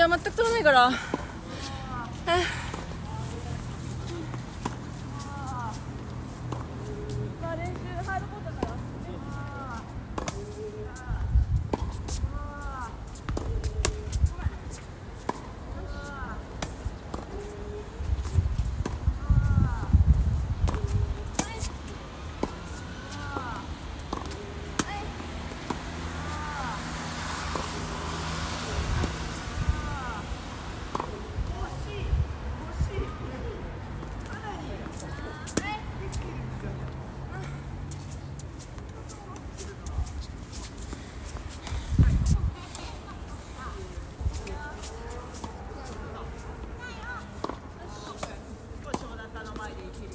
いや全く取らないから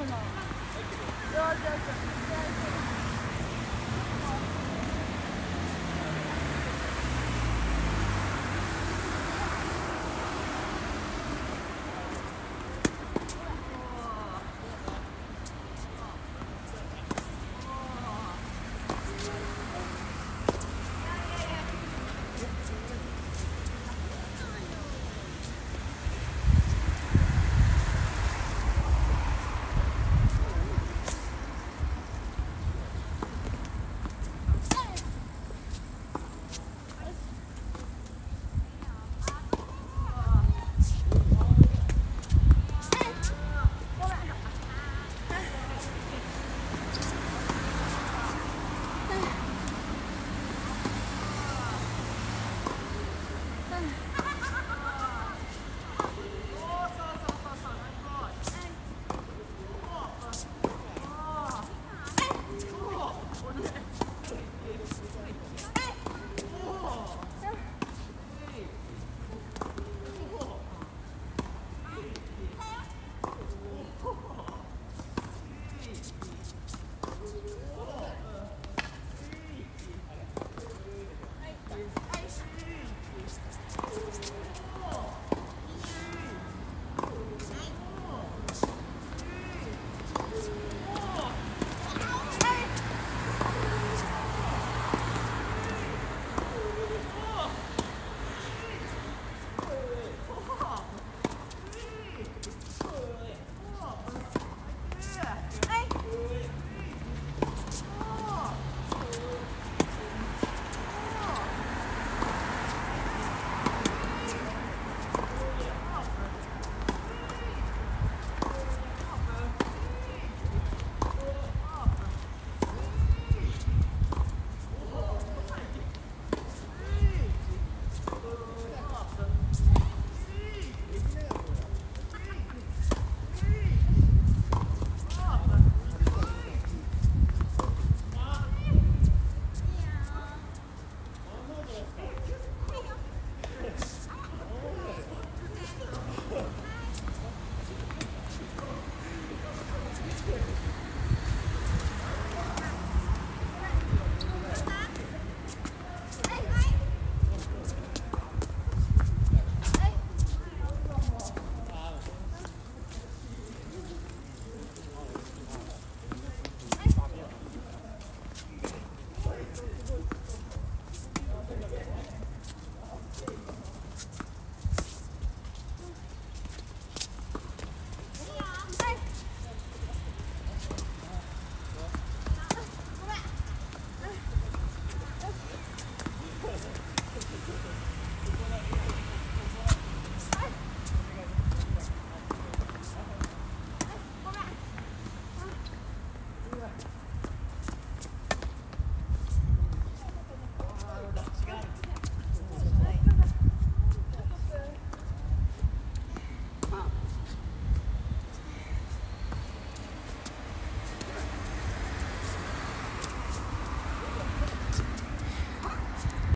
Aynen abi. Gel gel gel.